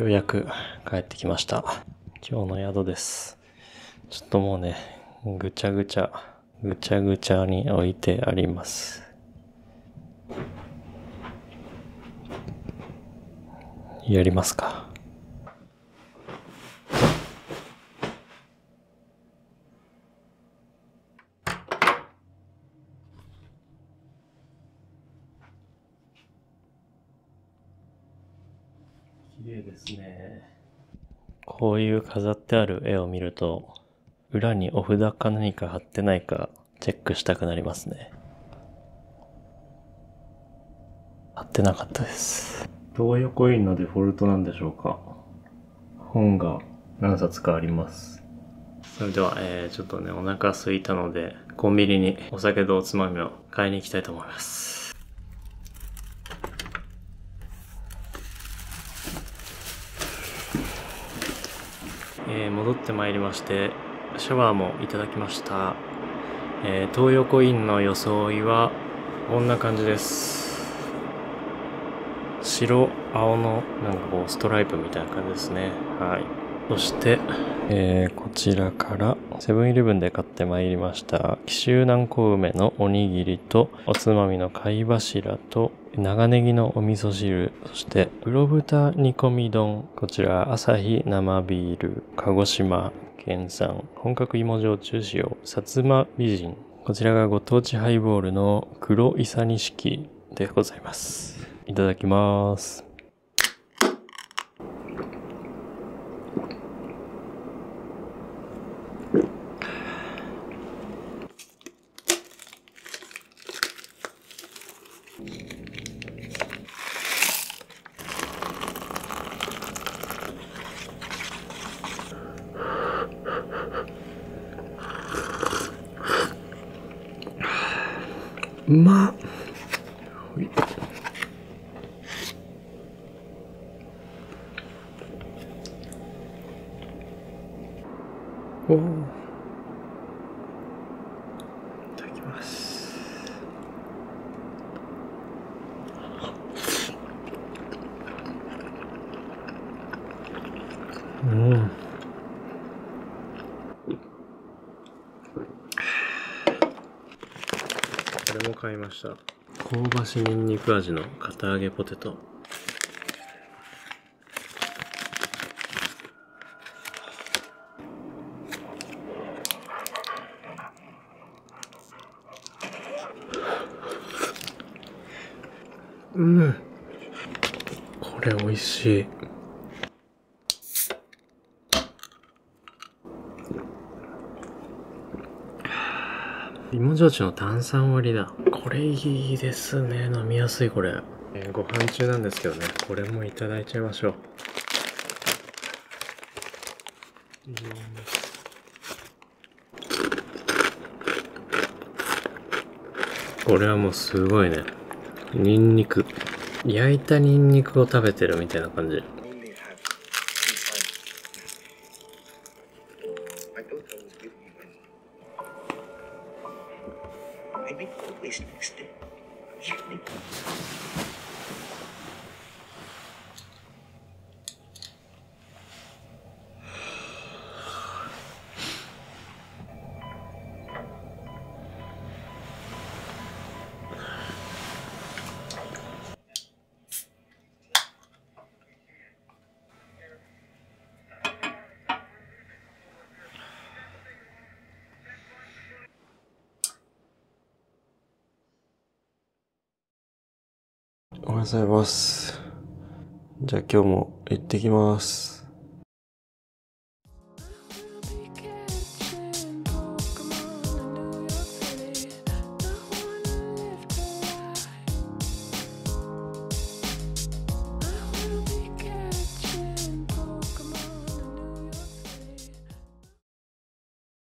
ようやく帰ってきました。今日の宿です。ちょっともうね、ぐちゃぐちゃ、ぐちゃぐちゃに置いてあります。やりますか。綺麗ですね。こういう飾ってある絵を見ると、裏にお札か何か貼ってないかチェックしたくなりますね。貼ってなかったです。東横インのデフォルトなんでしょうか。本が何冊かあります。それでは、えー、ちょっとね、お腹空いたので、コンビニにお酒とおつまみを買いに行きたいと思います。えー戻ってまいりましてシャワーもいただきました、えー東横インの装いはこんな感じです。白青のなんかこうストライプみたいな感じですね。はい。そして、えーこちらからセブンイレブンで買ってまいりました紀州南高梅のおにぎりとおつまみの貝柱と長ネギのお味噌汁そして黒豚煮込み丼こちら朝日生ビール鹿児島県産本格芋焼酎使用薩摩美人こちらがご当地ハイボールの黒イサ錦でございます。いただきます。まっほいおおいただきますうんこれも買いました。香ばしにんにく味の堅揚げポテト。うん。これ美味しい。芋焼酎の炭酸割りだ。これいいですね。飲みやすいこれ、えーご飯中なんですけどね。これもいただいちゃいましょう。これはもうすごいね。ニンニク。焼いたニンニクを食べてるみたいな感じおはようございます。じゃあ今日も行ってきます。